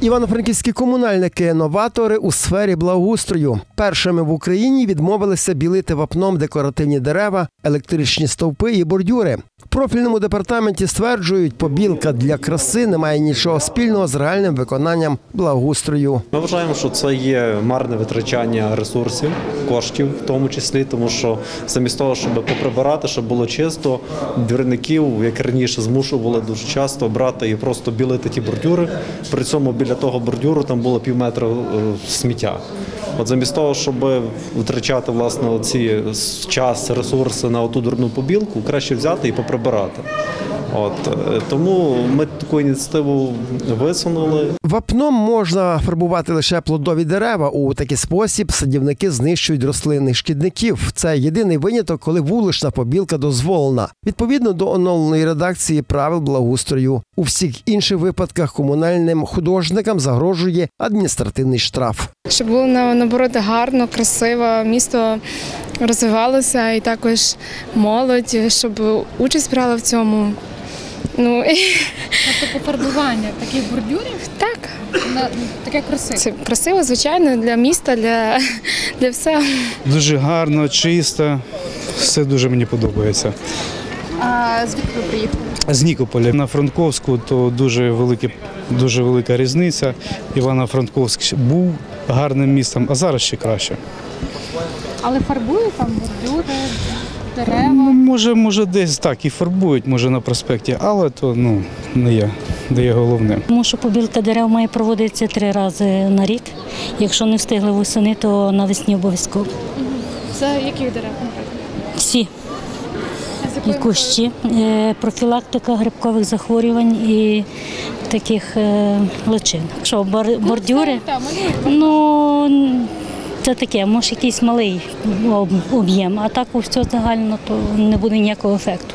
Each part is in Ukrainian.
Івано-франківські комунальники новатори у сфері благоустрою. Першими в Україні відмовилися білити вапном декоративні дерева, електричні стовпи і бордюри. Профільному департаменті стверджують, побілка для краси не має нічого спільного з реальним виконанням благоустрою. Ми вважаємо, що це є марне витрачання ресурсів, коштів в тому числі, тому що замість того, щоб поприбирати, щоб було чисто, двірників, як раніше, змушували дуже часто брати і просто білити ті бордюри. При цьому біля того бордюру там було пів метра е, сміття. От замість того, щоб витрачати власне ці час, ресурси на оту дурну побілку, краще взяти і поприбирати. От е, тому ми таку ініціативу висунули. Вапном можна фарбувати лише плодові дерева. У такий спосіб садівники знищують рослинних шкідників. Це єдиний виняток, коли вулична побілка дозволена. Відповідно до оновленої редакції правил благоустрою. У всіх інших випадках комунальним художникам загрожує адміністративний штраф. щоб було на- наоборот гарно, красиво, місто розвивалося і також молодь, щоб участь брала в цьому. Ну і Тобто пофарбування таких бордюрів так, на таке красиве. це красиво, звичайно, для міста, для, для всього. Дуже гарно, чисто. Все дуже мені подобається. А звідки ви приїхали? З Нікополя на Франковську то дуже велике, дуже велика різниця. Івано-Франковськ був гарним містом, а зараз ще краще. Але фарбують там бордюри, Ну, дерева. може, може, десь так і фарбують, може на проспекті, але то ну не є, не є головним. Тому що побілка дерев має проводитися три рази на рік. Якщо не встигли восени, то навесні обов'язково. Це яких дерев? Всі і кущі, Е, профілактика грибкових захворювань і таких е, личин. Що бор- бордюри, ну це таке, може якийсь малий об'єм, а так у все загально, то не буде ніякого ефекту.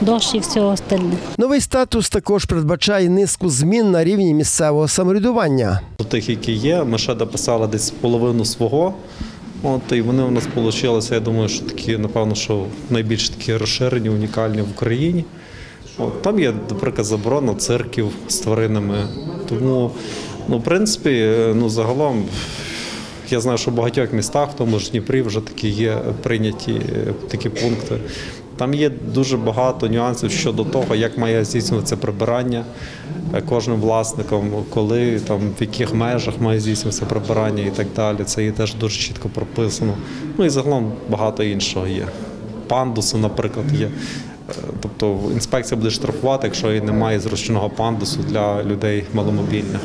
Дощ і все остальне. Новий статус також передбачає низку змін на рівні місцевого самоврядування. До тих, які є, ми ще дописали десь половину свого. От і вони у нас вийшли, я думаю, що такі, напевно, що найбільш такі розширені, унікальні в Україні. От, там є, наприклад, заборона цирків з тваринами. Тому, ну, в принципі, е, ну, загалом, я знаю, що в багатьох містах, в тому ж Дніпрі, вже такі є прийняті е, такі пункти. Там є дуже багато нюансів щодо того, як має здійснюватися прибирання е, кожним власником, коли там в яких межах має здійснюватися прибирання і так далі. Це є теж дуже чітко прописано. Ну і загалом багато іншого є. Пандуси, наприклад, є. Е, Тобто інспекція буде штрафувати, якщо і немає зручного пандусу для людей маломобільних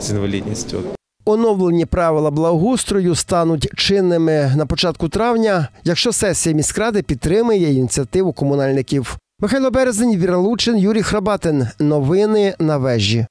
з інвалідністю. Оновлені правила благоустрою стануть чинними на початку травня, якщо сесія міськради підтримує ініціативу комунальників. Михайло Березень, Віра Лучин, Юрій Храбатин. Новини на вежі.